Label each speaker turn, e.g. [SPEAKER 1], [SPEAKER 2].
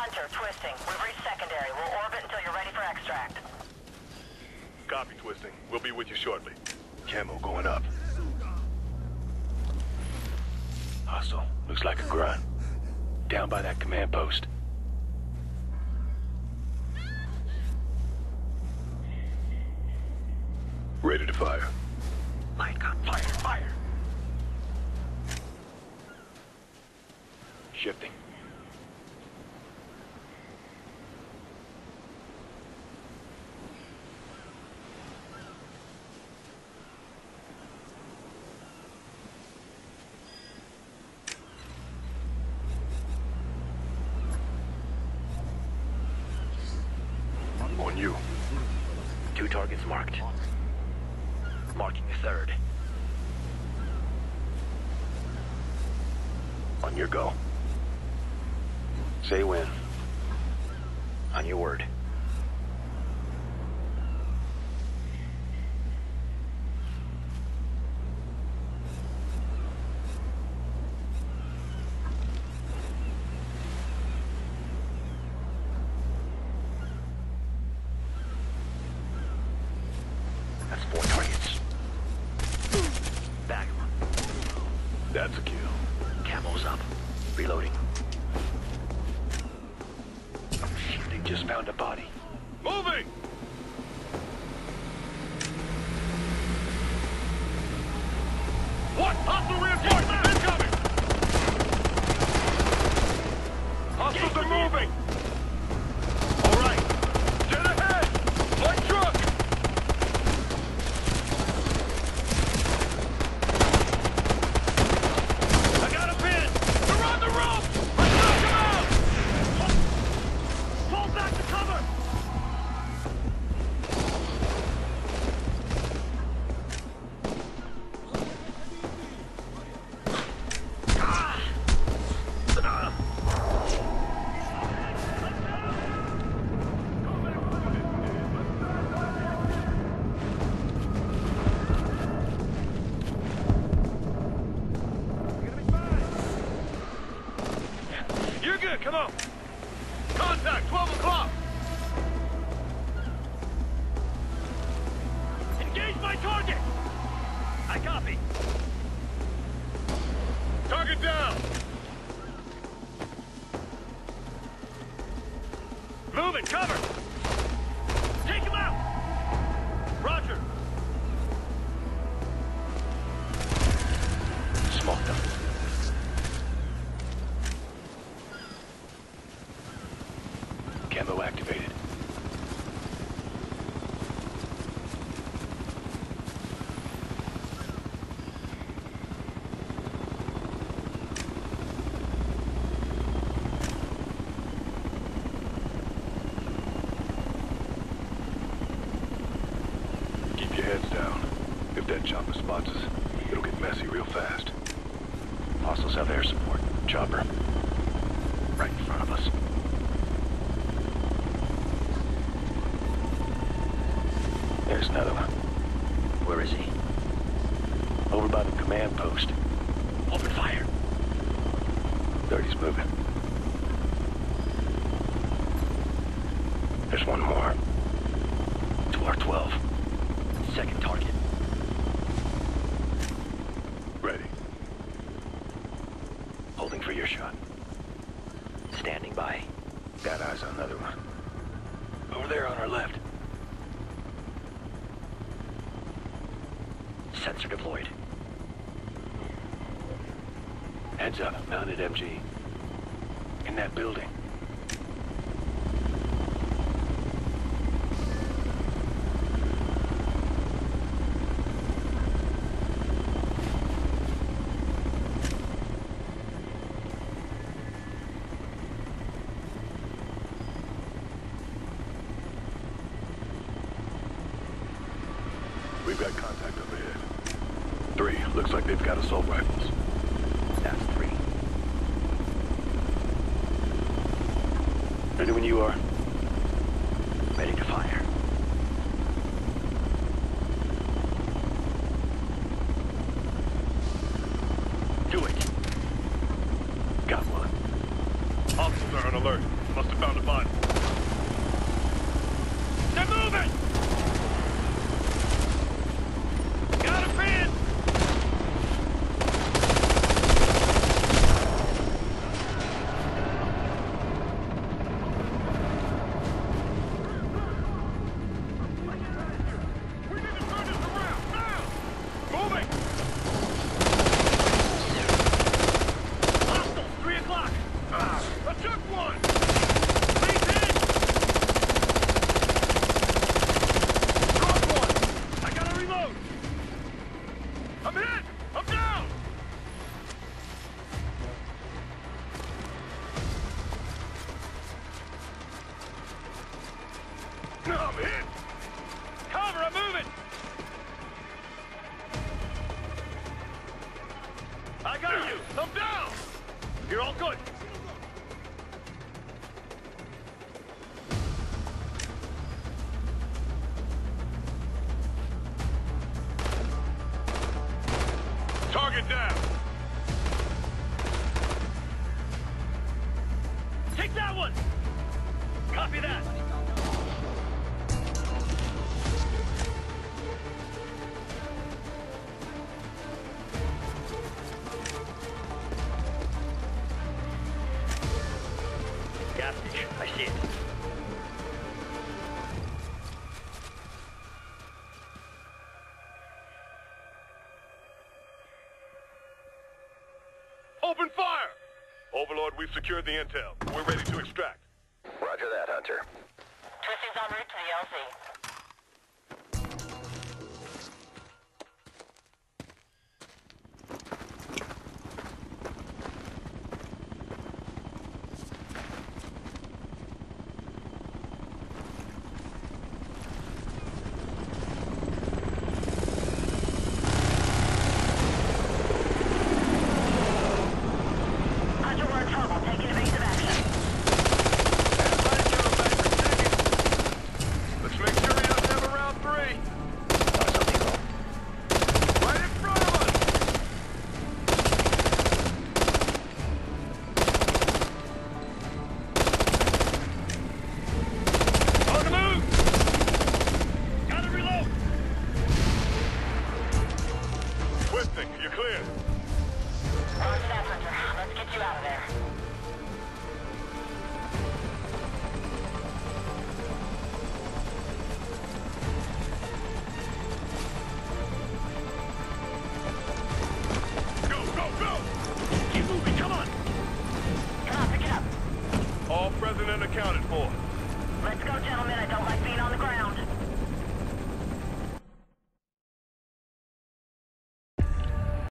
[SPEAKER 1] Hunter, twisting. We've reached secondary. We'll orbit until you're ready for extract.
[SPEAKER 2] Copy, Twisting. We'll be with you shortly. Camo going up. Hostile. Looks like a grunt. Down by that command post. Ready to fire.
[SPEAKER 3] Light gun, fire, fire!
[SPEAKER 2] Shifting. On you.
[SPEAKER 3] Two targets marked. Marking third.
[SPEAKER 2] On your go. Say when.
[SPEAKER 3] On your word.
[SPEAKER 2] I
[SPEAKER 3] copy.
[SPEAKER 2] Target down!
[SPEAKER 3] Moving, cover! Take him out!
[SPEAKER 2] Roger! Smoked them. Camo activated. Keep your heads down. That chopper spots us, it'll get messy real fast. Hostiles have air support. Chopper. Right in front of us. There's another one.
[SPEAKER 3] Where is he?
[SPEAKER 2] Over by the command post.
[SPEAKER 3] Open fire.
[SPEAKER 2] 30's moving. There's one more.
[SPEAKER 3] To our 12. Second target.
[SPEAKER 2] Ready. Holding for your shot.
[SPEAKER 3] Standing by.
[SPEAKER 2] Got eyes on another one. Over there on our left.
[SPEAKER 3] Sensor deployed.
[SPEAKER 2] Heads up, mounted MG. In that building. Got contact overhead. Three. Looks like they've got assault rifles.
[SPEAKER 3] That's three.
[SPEAKER 2] Ready when you are.
[SPEAKER 3] Ready to fire.
[SPEAKER 2] Do it. Got one. Officers are on alert.
[SPEAKER 4] Must have found a body. They're moving! I'm hit! Cover, I'm moving! I got you! I'm down! You're all good. Target down. Open fire! Overlord, we've secured the intel. We're ready to extract.
[SPEAKER 5] Roger that, Hunter.
[SPEAKER 1] Twisting's en route to the LZ.
[SPEAKER 4] You're clear.
[SPEAKER 1] Roger that, Hunter. Let's get you out of there.
[SPEAKER 4] Go, go, go! Keep moving, come on!
[SPEAKER 1] Come on, pick it up.
[SPEAKER 4] All present and accounted for.